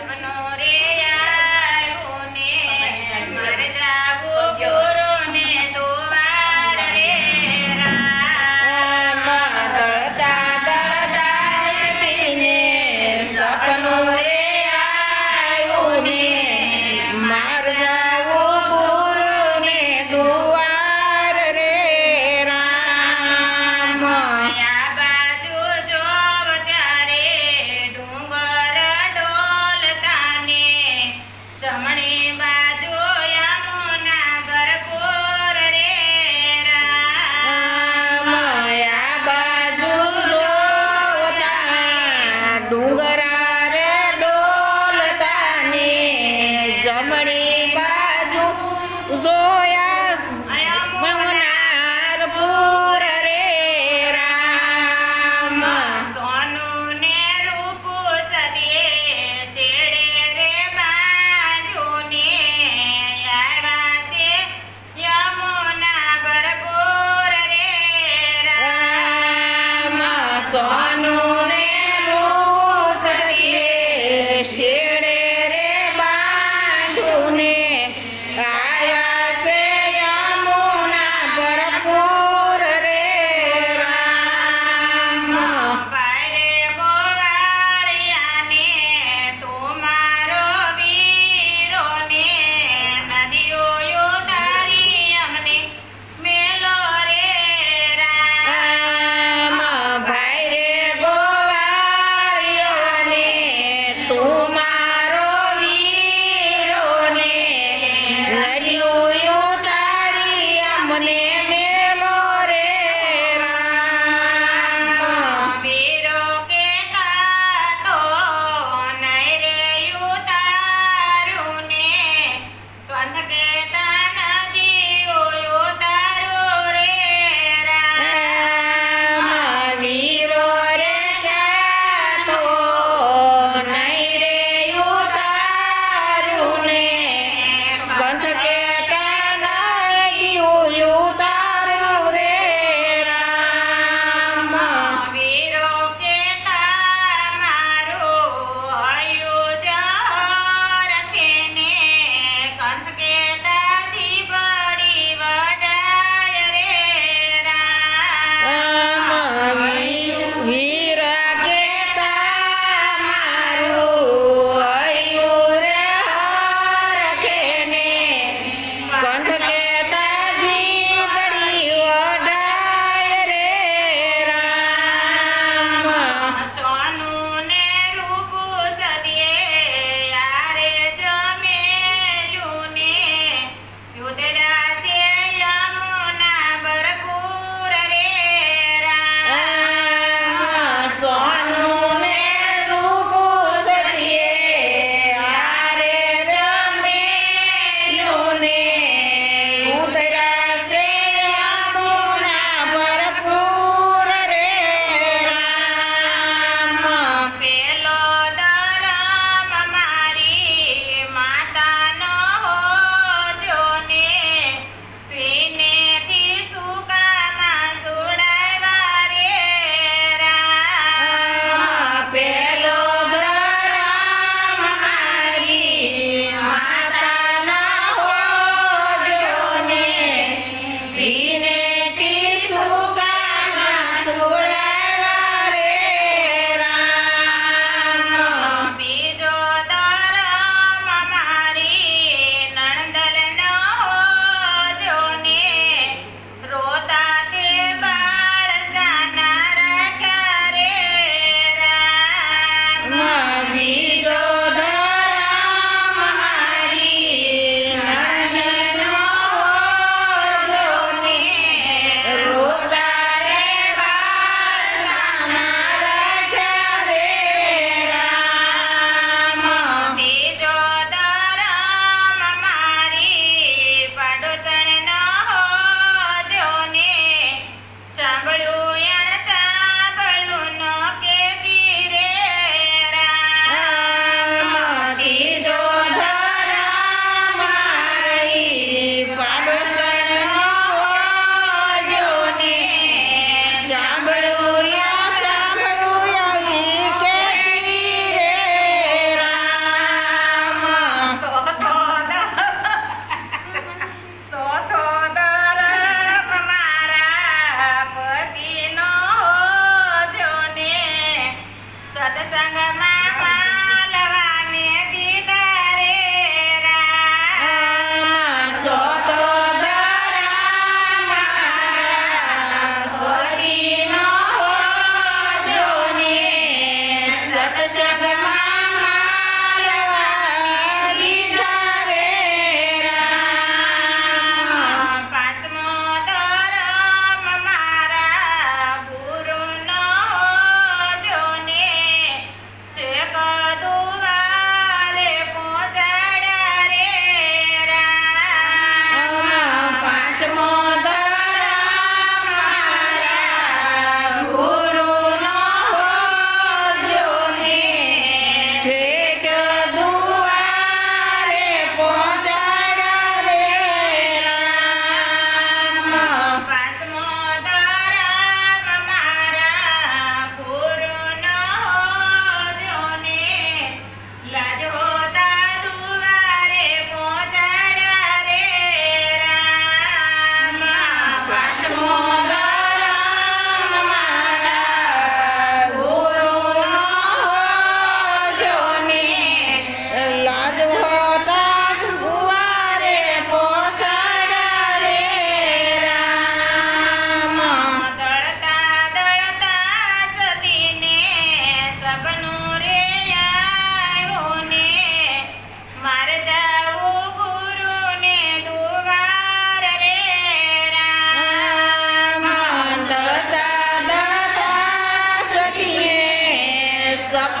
Lebanon.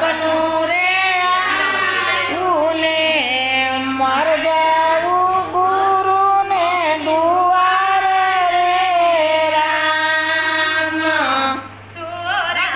Rabbanu